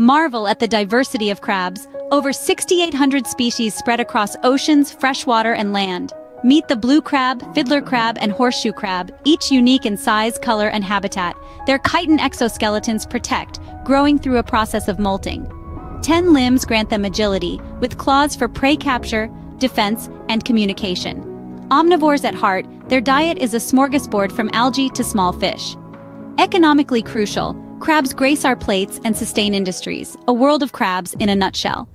Marvel at the diversity of crabs, over 6,800 species spread across oceans, freshwater, and land. Meet the blue crab, fiddler crab, and horseshoe crab, each unique in size, color, and habitat. Their chitin exoskeletons protect, growing through a process of molting. Ten limbs grant them agility, with claws for prey capture, defense, and communication. Omnivores at heart, their diet is a smorgasbord from algae to small fish. Economically crucial, crabs grace our plates and sustain industries, a world of crabs in a nutshell.